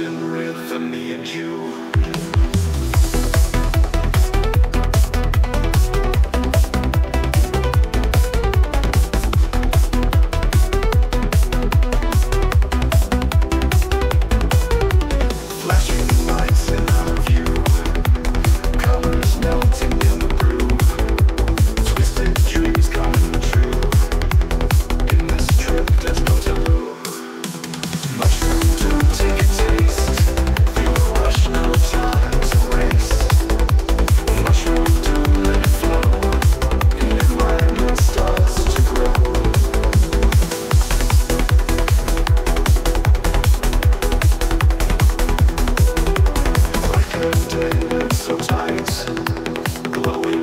in rhythm, me and you. Diamond glowing